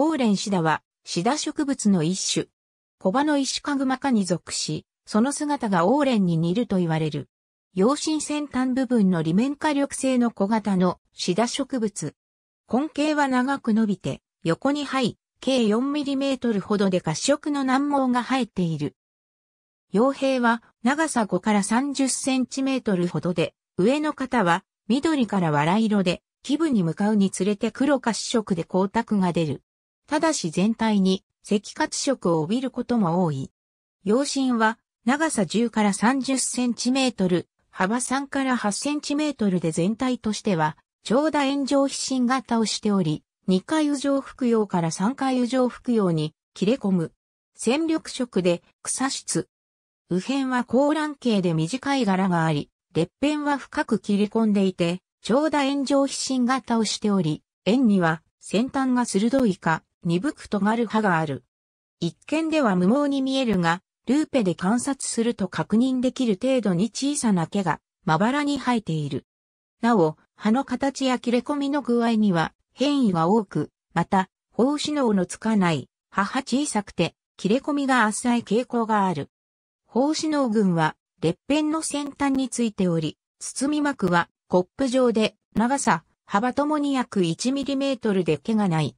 オーレンシダはシダ植物の一種。小葉の石かぐま科に属し、その姿がオーレンに似ると言われる。葉身先端部分の裏面火力性の小型のシダ植物。根茎は長く伸びて、横に生い、計 4mm ほどで褐色の軟毛が生えている。傭兵は長さ5から 30cm ほどで、上の方は緑から藁色で、基部に向かうにつれて黒褐色で光沢が出る。ただし全体に赤褐色を帯びることも多い。葉身は長さ10から30センチメートル、幅3から8センチメートルで全体としては、長打円状皮心型をしており、2回右上服用から3回右上服用に切れ込む。戦力色で草質。右辺は高卵形で短い柄があり、裂片は深く切り込んでいて、長打円状皮心型をしており、円には先端が鋭いか、鈍く尖る刃がある。一見では無毛に見えるが、ルーペで観察すると確認できる程度に小さな毛がまばらに生えている。なお、葉の形や切れ込みの具合には変異が多く、また、胞子能のつかない、葉は小さくて、切れ込みが浅い傾向がある。胞子能群は、裂片の先端についており、包み膜はコップ状で、長さ、幅ともに約 1mm で毛がない。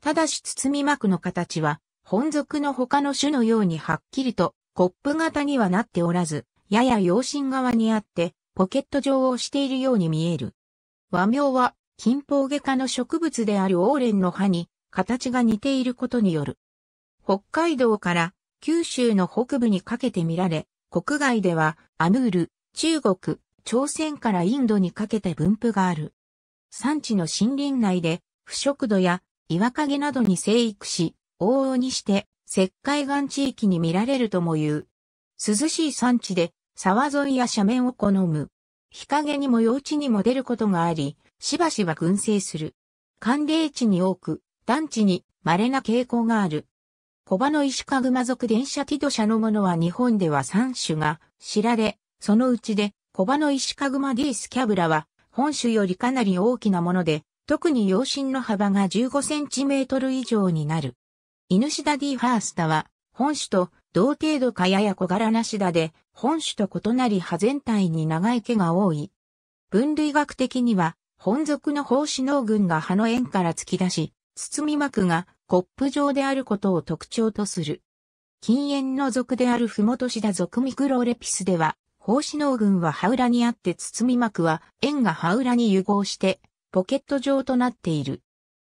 ただし包み膜の形は、本属の他の種のようにはっきりとコップ型にはなっておらず、やや陽心側にあってポケット状をしているように見える。和名は近方外科の植物であるオーレンの葉に形が似ていることによる。北海道から九州の北部にかけて見られ、国外ではアムール、中国、朝鮮からインドにかけて分布がある。産地の森林内で不食土や岩陰などに生育し、往々にして石灰岩地域に見られるとも言う。涼しい山地で沢沿いや斜面を好む。日陰にも幼地にも出ることがあり、しばしば群生する。寒冷地に多く、暖地に稀な傾向がある。小葉の石かぐま族電車ティド社のものは日本では3種が知られ、そのうちで小葉の石かぐまディースキャブラは本種よりかなり大きなもので、特に葉身の幅が15センチメートル以上になる。イヌシダディファースタは、本種と同程度かやや小柄なシダで、本種と異なり葉全体に長い毛が多い。分類学的には、本属の胞子脳群が葉の円から突き出し、包み膜がコップ状であることを特徴とする。禁煙の属であるふもとシダ属ミクロレピスでは、胞子脳群は葉裏にあって包み膜は円が葉裏に融合してポケット状となっている。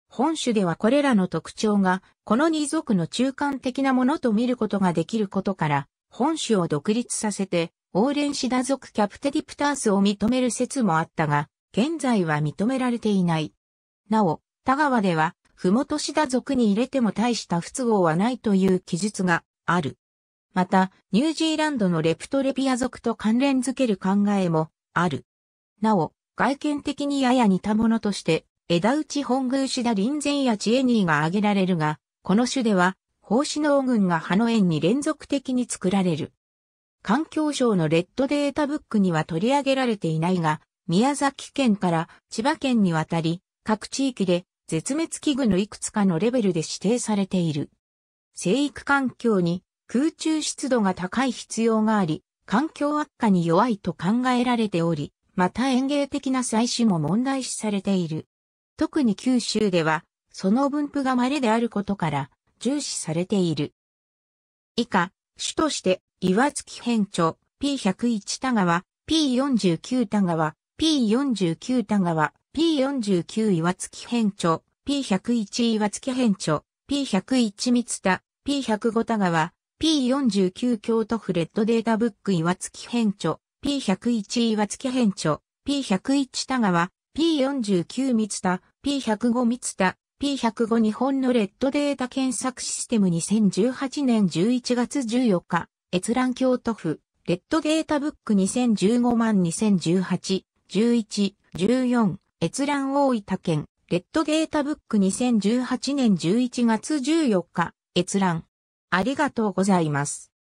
本種ではこれらの特徴が、この二族の中間的なものと見ることができることから、本種を独立させて、オーレンシダ族キャプテディプタースを認める説もあったが、現在は認められていない。なお、田川では、ふもとシダ族に入れても大した不都合はないという記述がある。また、ニュージーランドのレプトレピア族と関連づける考えもある。なお、外見的にやや似たものとして、枝内本宮シダリンゼンやチエニーが挙げられるが、この種では、胞子の群が葉の円に連続的に作られる。環境省のレッドデータブックには取り上げられていないが、宮崎県から千葉県にわたり、各地域で絶滅危惧のいくつかのレベルで指定されている。生育環境に空中湿度が高い必要があり、環境悪化に弱いと考えられており、また園芸的な採取も問題視されている。特に九州では、その分布が稀であることから重視されている。以下、種として、岩月変著 P101 田川、P49 田川、P49 田川、P49 岩月変著 P101 岩月変著 P101 三田、P105 田川、P49 京都府レッドデータブック岩月変著 P101 岩月変著。P101 田川、P49 三田、P105 三田、P105 日本のレッドデータ検索システム2018年11月14日、閲覧京都府、レッドデータブック2015万2018、11、14、閲覧大分県、レッドデータブック2018年11月14日、閲覧。ありがとうございます。